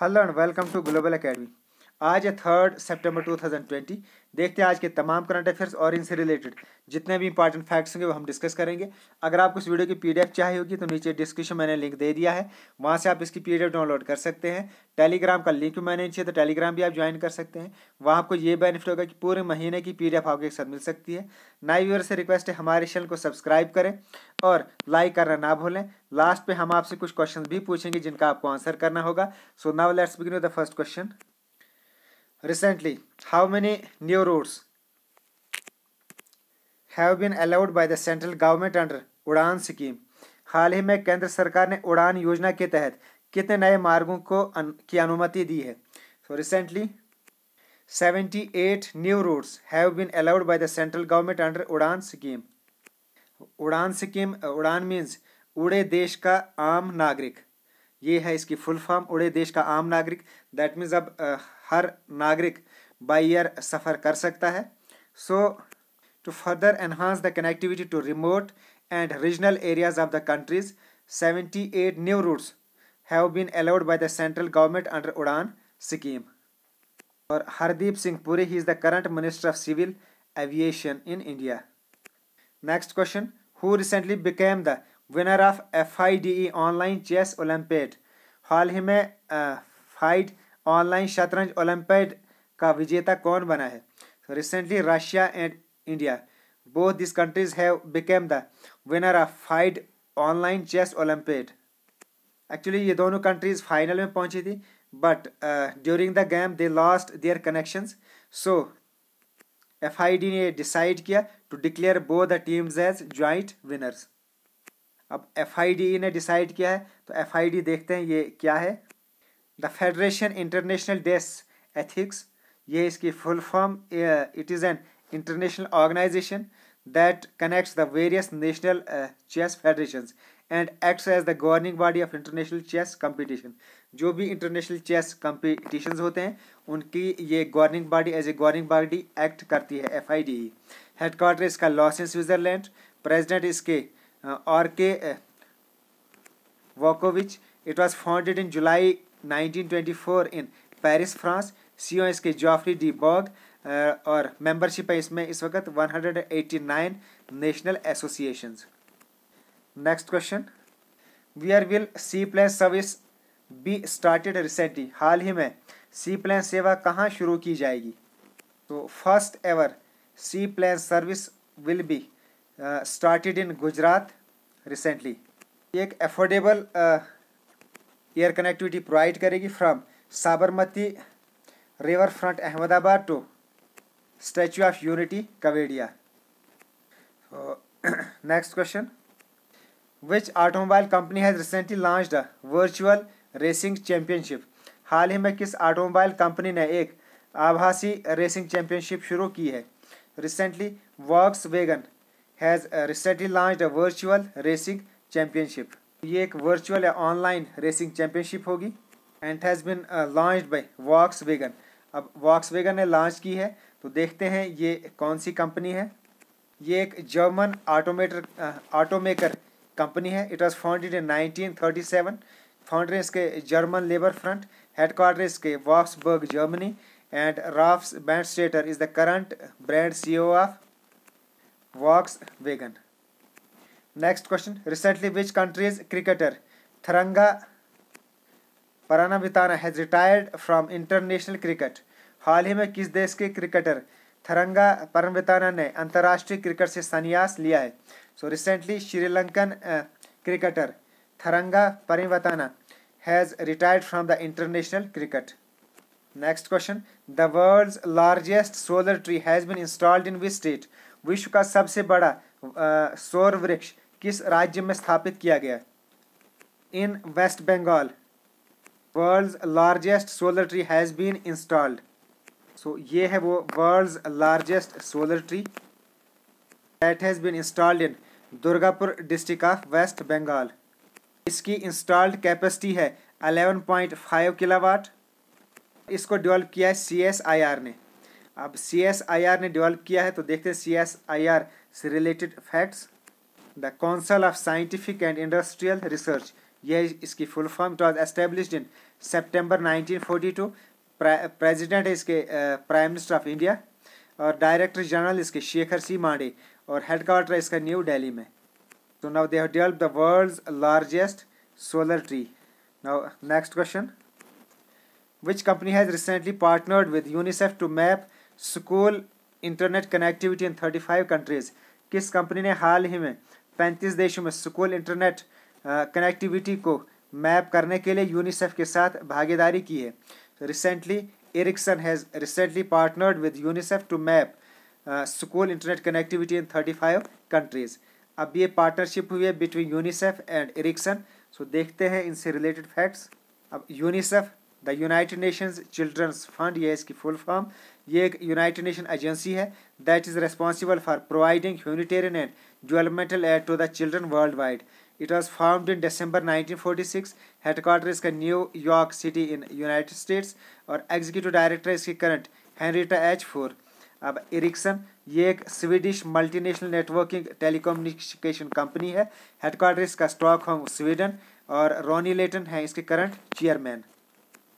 Hello and welcome to global academy आज है third सितंबर 2020 देखते हैं आज के तमाम करंट अफेयर्स और इनसे रिलेटेड जितने भी इंपॉर्टेंट फैक्ट्स होंगे वो हम डिस्कस करेंगे। अगर आपको इस वीडियो की पीडीएफ चाहिए होगी तो नीचे डिस्क्रिप्शन मैंने लिंक दे दिया है। वहाँ से आप इसकी पीडीएफ डाउनलोड कर सकते हैं। टेलीग्राम का लिंक भी मैंने नीचे तो टेलीग्राम भी आप ज्वाइन कर सकते हैं। वहाँ आपको ये बेनिफिट होगा कि पूरे महीने की पी आपको एक साथ मिल सकती है। नए व्यूअर से रिक्वेस्ट है, हमारे चैनल को सब्सक्राइब करें और लाइक करना ना भूलें। लास्ट पे हम आपसे कुछ क्वेश्चन भी पूछेंगे, जिनका आपको आंसर करना होगा। So now let's begin the first question Recently, how many new routes have been allowed by the central government under Udan scheme हाल ही में केंद्र सरकार ने उड़ान योजना के तहत कितने नए मार्गों को अन, की अनुमति दी है? So recently 78 new routes have been allowed by the central government under Udan scheme Udan scheme Udan means उड़े देश का आम नागरिक। ये है इसकी फुल फॉर्म उड़े देश का आम नागरिक। दैट मीन्स अब हर नागरिक बाई ईयर सफ़र कर सकता है। So to further enhance the connectivity to remote and regional areas of the countries seventy eight new routes have been allowed by the central government under Udan scheme और Hardeep Singh Puri he is the current minister of civil aviation in India next question who recently became the winner of F I D E online chess olympiad हाल ही में FIDE online शतरंज Olympiad का विजेता कौन बना है? Recently Russia and India both this countries have became the winner of FIDE online chess olympiad actually ये दोनों कंट्रीज़ फाइनल में पहुँची थी but during the game they lost their connections so F I D ने decide किया to declare both the teams as joint winners अब F I D ने decide किया है तो एफ़ आई डी देखते हैं ये क्या है। The federation international des ethics ये इसकी full form it is an international organization that connects the various national chess federation and acts as the governing body of international chess competition जो भी international chess competition होते हैं, उनकी ये governing body as a governing body act करती है F I D E headquarter इसका loss in Switzerland president इसके Arkady Dvorkovich it was founded in July 1924 in Paris, France. C O इसके Geoffrey D Borg और membership है इसमें इस वक्त 189 national associations. Next question. Where will sea plane service be started recently हाल ही में सी plane सेवा कहाँ शुरू की जाएगी? तो first ever sea plane service will be started in Gujarat recently एक अफोर्डेबल एयर कनेक्टिविटी प्रोवाइड करेगी from Sabarmati river front Ahmedabad to statue of unity Kevadia. Next question which automobile company has recently launch a virtual racing championship हाल ही में किस automobile company ने एक आभासी racing championship शुरू की है? Recently Volkswagen has recently launch a virtual racing championship ये एक वर्चुअल या ऑनलाइन रेसिंग चैंपियनशिप होगी and has been launch by Volkswagen अब वॉक्स वेगन ने लॉन्च की है तो देखते हैं ये कौन सी कंपनी है। ये एक जर्मन ऑटोमेटर ऑटोमेकर कंपनी है। It was founded in 1937 founder इसके जर्मन लेबर फ्रंट हेडक्वार्टर इसके Wolfsburg Germany and Ralf Brandstatter is the current brand C CEO of Volkswagen next question recently which countries cricketer Tharanga Paranavitana has retired from international cricket हाल ही में किस देश के cricketer Tharanga परमविताना ने अंतर्राष्ट्रीय cricket से संन्यास लिया है। So recently Sri Lankan cricketer Tharanga Paranavitana has retired from the international cricket next question the world's largest solar tree has been installed in which state विश्व का सबसे बड़ा सौर वृक्ष किस राज्य में स्थापित किया गया? In West Bengal, world's largest solar tree has been installed. So, ये है वो world's largest solar tree that has been installed in Durgapur district of West Bengal. इसकी इंस्टॉल्ड कैपेसिटी है 11.5 किलावाट इसको डेवलप किया है सी एस आई आर ने। अब सी एस आई आर ने डेवलप किया है तो देखते हैं सी एस आई आर से related facts the council of scientific and industrial research यह इसकी full form it was established in September 1942 president है इसके प्राइम मिनिस्टर ऑफ़ इंडिया और डायरेक्टर जनरल इसके शेखर सी मांडे और हेडक्वार्टर इसका न्यू दिल्ली में तो now they have develop the world's largest solar tree. Now, next question. Which company has recently partnered with UNICEF to map school internet connectivity in 35 countries? किस company ने हाल ही में 35 देशों में स्कूल, इंटरनेट कनेक्टिविटी को मैप करने के लिए यूनिसेफ के साथ भागीदारी की है। Recently Ericsson has recently partnered with UNICEF to map school, internet connectivity in 35 countries अब ये पार्टनरशिप हुई है between UNICEF and Ericsson so देखते हैं इनसे रिलेटेड फैक्ट्स अब UNICEF the United Nations children's fund ये इसकी फुल फॉर्म ये एक यूनाइटेड नेशन एजेंसी है that is responsible for providing humanitarian and developmental aid to the children world wide it was formed in forty six headquarter इसका New York City in United States और executive director इसकी current Henrietta H Fore अब Ericsson ये एक Swedish multinational networking telecommunication company है. Headquarter इसका Stockholm Sweden और Ronnie Leten है इसके करंट चेयरमैन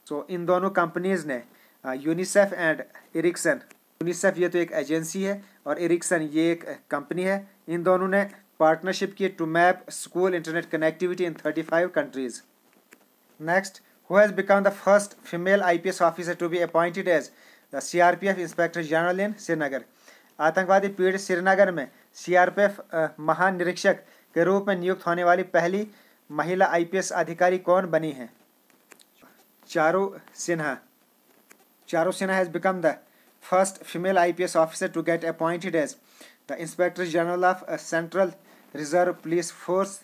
सो इन दोनों कंपनीज़ ने यूनिसेफ एंड इरिक्सन यूनिसेफ ये तो एक एजेंसी है और इरिक्सन ये एक कंपनी है। इन दोनों ने पार्टनरशिप की to map school internet connectivity in thirty five countries next has become the first female I P S officer to be appointed as the C R P F inspector general in Srinagar आतंकवादी पीड़ित श्रीनगर में CRPF महानिरीक्षक के रूप में नियुक्त होने वाली पहली महिला आईपीएस अधिकारी कौन बनी है? Charu Sinha Charu Sinha has become the first female IPS officer to get appointed as the inspector general of central reserve police force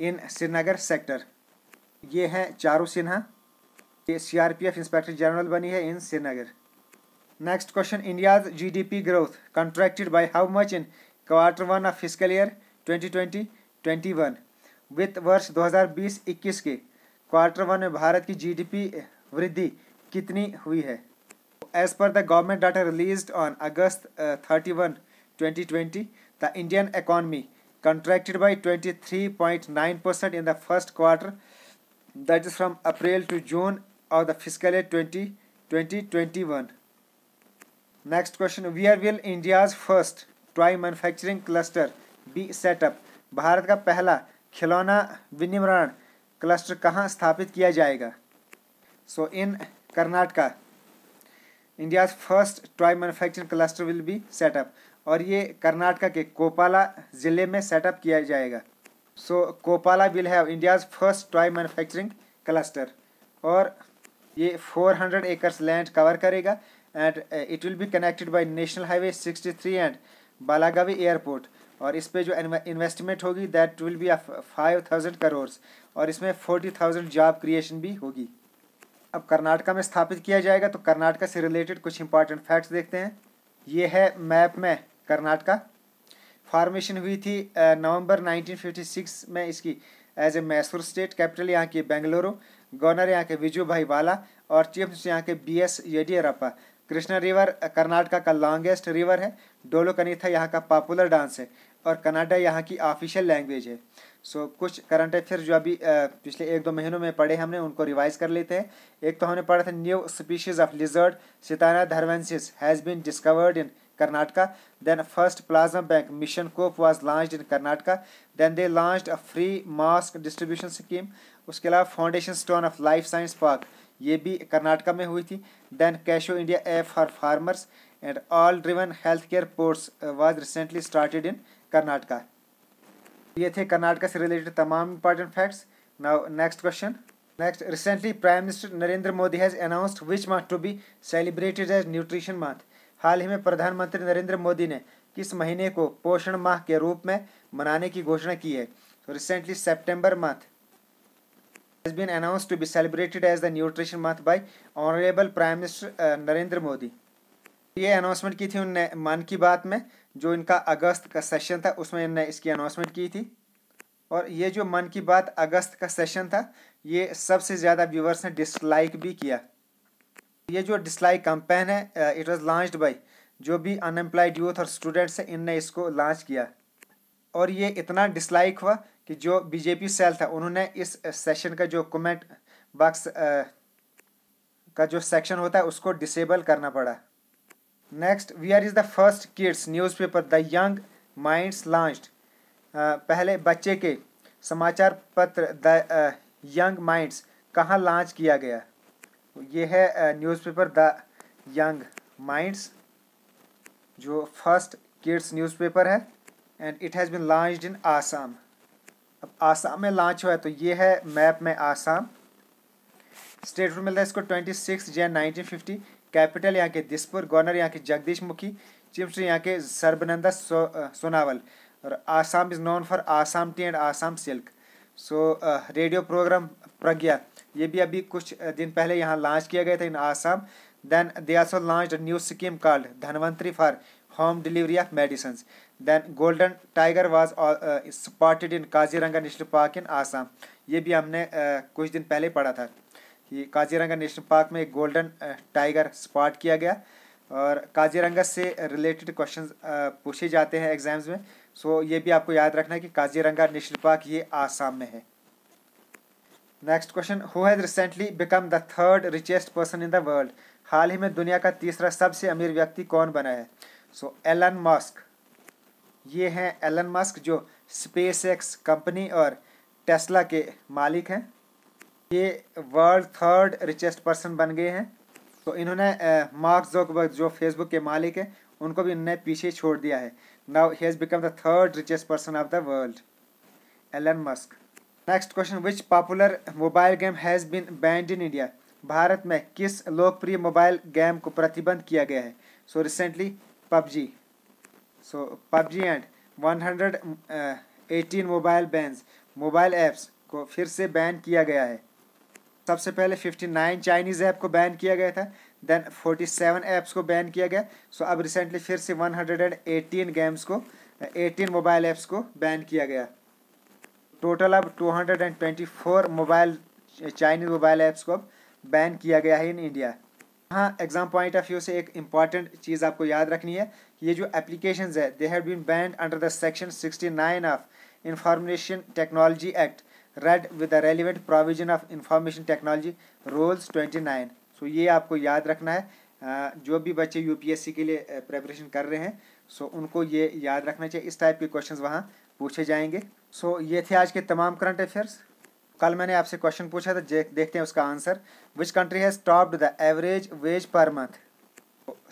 in Srinagar sector ये है चारू सिन्हा ये सीआरपीएफ इंस्पेक्टर जनरल बनी है in Srinagar Next question, India's GDP growth contracted by how much in quarter one of fiscal year 2020-21 वित्त वर्ष 2020-21 के quarter one में भारत की जीडीपी वृद्धि कितनी हुई है? As per the government data released on August thirty one twenty twenty the Indian economy contracted by 23.9 percent in the first quarter, that is from April to June of the fiscal year 2020 21 next question where will India's first toy manufacturing cluster be set up Bharat का पहला खिलौना विनिर्माण cluster कहाँ स्थापित किया जाएगा? So in Karnataka India's first toy manufacturing cluster will be set up और ये कर्नाटका के कोपाला ज़िले में सेटअप किया जाएगा। So Koppal will have India's first toy manufacturing cluster और ये 400 एकर्स लैंड कवर करेगा। And it will be connected by national highway 63 and Belagavi airport और इस पे जो इन्वेस्टमेंट होगी that will be five thousand crore और इसमें फोर्टी थाउज़ेंड जॉब क्रिएशन भी होगी। अब कर्नाटका में स्थापित किया जाएगा तो कर्नाटका से रिलेटेड कुछ इंपॉर्टेंट फैक्ट्स देखते हैं। ये है मैप में कर्नाटका। फॉर्मेशन हुई थी नवंबर uh, 1956 में इसकी। As a Mysore state capital यहाँ की बेंगलुरु गवर्नर यहाँ के विजू भाई वाला और चीफ यहाँ के B S Yediyurappa Krishna river Karnataka का लॉन्गेस्ट रिवर है। डोलो कनीथा यहाँ का पॉपुलर डांस है और कनाडा यहाँ की ऑफिशियल लैंग्वेज है। सो so, कुछ करंट अफेयर जो अभी पिछले एक दो महीनों में पढ़े हमने उनको रिवाइज कर लेते हैं। एक तो हमने पढ़ा था new species of lizard Sitana dharwarensis has been discovered in Karnataka. Then first plasma bank mission cope was launched in Karnataka. Then they launched a free mask distribution scheme उसके अलावा foundation stone of life science park ये भी कर्नाटका में हुई थी। Then cashew India app for farmers and all driven health care ports was recently started in Karnataka ये थे कर्नाटका से रिलेटेड तमाम important facts now next question next recently prime minister Narendra Modi has announced which month to be celebrated as nutrition month हाल ही में प्रधानमंत्री नरेंद्र मोदी ने किस महीने को पोषण माह के रूप में मनाने की घोषणा की है? Recently September month has been announced to be celebrated as the Month by Honorable Prime Minister uh, Narendra Modi ये अनाउंसमेंट की थी उनने मन की बात में जो इनका अगस्त का सेशन था उसमें इनने इसकी अनाउंसमेंट की थी। और ये जो मन की बात अगस्त का सेशन था ये सबसे ज़्यादा व्यूवर्स ने डिसलाइक भी किया। ये जो डिसलाइक कंपेन है इट वाज लॉन्च्ड बाय जो भी अनएम्प्लॉयड यूथ और स्टूडेंट्स हैं इनने इसको लॉन्च किया। और ये इतना डिसलाइक हुआ कि जो बीजेपी सेल था, उन्होंने इस सेशन का जो कमेंट बॉक्स का जो सेक्शन होता है, उसको डिसेबल करना पड़ा। Next we are is the first kids newspaper the young minds launched पहले बच्चे के समाचार पत्र द यंग माइंड्स कहाँ लॉन्च किया गया? ये है न्यूज़पेपर द यंग माइंड्स जो फ़र्स्ट किड्स न्यूज़पेपर है। And it has been launched in Assam अब आसाम में लॉन्च हुआ है तो ये है मैप में आसाम स्टेट फ़ूड मिलता है इसको twenty six Jan nineteen fifty capital यहाँ के दिसपुर गवर्नर यहाँ के जगदीश मुखी चीफ मिनिस्टर यहाँ के सर्बनंदा सो, सोनावल. और Assam is known for Assam tea and Assam silk so radio programme Pragya ये भी अभी कुछ दिन पहले यहाँ लॉन्च किया गया था in Assam then they also launch new scheme called Dhanvantari for home delivery of medicine then golden tiger was spotted in Kaziranga national park in Assam ये भी हमने uh, कुछ दिन पहले पढ़ा था कि काजीरंगा नेशनल पार्क में एक गोल्डन टाइगर स्पॉट किया गया और काजीरंगा से रिलेटेड क्वेश्चन पूछे जाते हैं एग्ज़ाम्स में। सो so, ये भी आपको याद रखना है कि काजीरंगा नेशनल पार्क ये आसाम में है। Next question who has recently become the third richest person in the world हाल ही में दुनिया का तीसरा सबसे अमीर व्यक्ति कौन बना है? सो एलन मस्क ये हैं एलन मस्क जो स्पेस एक्स कंपनी और टेस्ला के मालिक हैं। ये वर्ल्ड थर्ड रिचेस्ट पर्सन बन गए हैं। तो इन्होंने मार्क जोकबर्ग जो फेसबुक के मालिक हैं, उनको भी इन्होंने पीछे छोड़ दिया है। Now he has become the third richest person of the world Elon Musk next question which popular mobile game has been banned in India Bharat में किस लोकप्रिय मोबाइल गेम को प्रतिबंध किया गया है? So recently PUBG so PUBG and 118 mobile bans mobile apps को फिर से बैन किया गया है। सबसे पहले 59 चाइनीज़ ऐप को बैन किया गया था देन 47 ऐप्स को बैन किया गया। सो so, अब रिसेंटली फिर से 118 गेम्स को 18 मोबाइल ऐप्स को बैन किया गया। टोटल अब 224 मोबाइल चाइनीज़ मोबाइल ऐप्स को अब बैन किया गया है इन इंडिया हाँ एग्ज़ाम पॉइंट ऑफ़ व्यू से एक इंपॉर्टेंट चीज़ आपको याद रखनी है ये जो एप्लीकेशन है they have been banned under the section 69 of information technology act read with the relevant provision of information technology rules 29 so ये आपको याद रखना है। जो भी बच्चे यूपीएससी के लिए प्रेपरेशन कर रहे हैं सो उनको ये याद रखना चाहिए। इस टाइप के क्वेश्चंस वहाँ पूछे जाएँगे। सो ये थे आज के तमाम करंट अफेयर्स कल मैंने आपसे क्वेश्चन पूछा था देखते हैं उसका answer which country has topped the average wage per month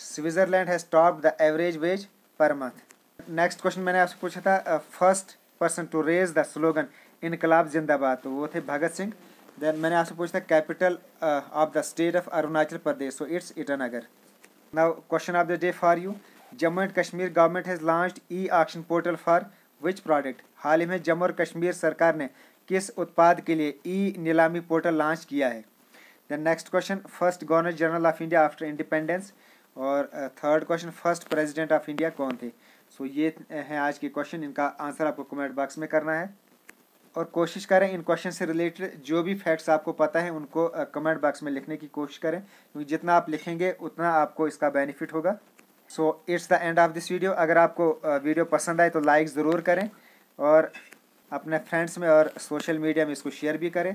Switzerland has topped the average wage per month next question मैंने आपसे पूछा था first person to raise the slogan इनकलाब जिंदाबाद. तो वो थे भगत सिंह. देन मैंने आपसे पूछा था capital of the state of Arunachal Pradesh so it's Itanagar now question of the day for you Jammu and Kashmir government has launched e auction portal for which product हाल ही में जम्मू और कश्मीर सरकार ने किस उत्पाद के लिए ई नीलामी पोर्टल लॉन्च किया है? The next question first governor general of India after independence और third question first president of India कौन थे? सो so, ये हैं आज के क्वेश्चन इनका आंसर आपको कमेंट बॉक्स में करना है। और कोशिश करें इन क्वेश्चन से रिलेटेड जो भी फैक्ट्स आपको पता है उनको कमेंट बॉक्स में लिखने की कोशिश करें। क्योंकि जितना आप लिखेंगे उतना आपको इसका बेनिफिट होगा। So it's the end of this video अगर आपको वीडियो पसंद आए तो लाइक ज़रूर करें। और अपने फ्रेंड्स में और सोशल मीडिया में इसको शेयर भी करें।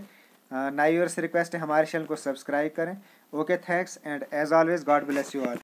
नाई से रिक्वेस्ट है, हमारे चैनल को सब्सक्राइब करें। Okay thanks and as always God bless you all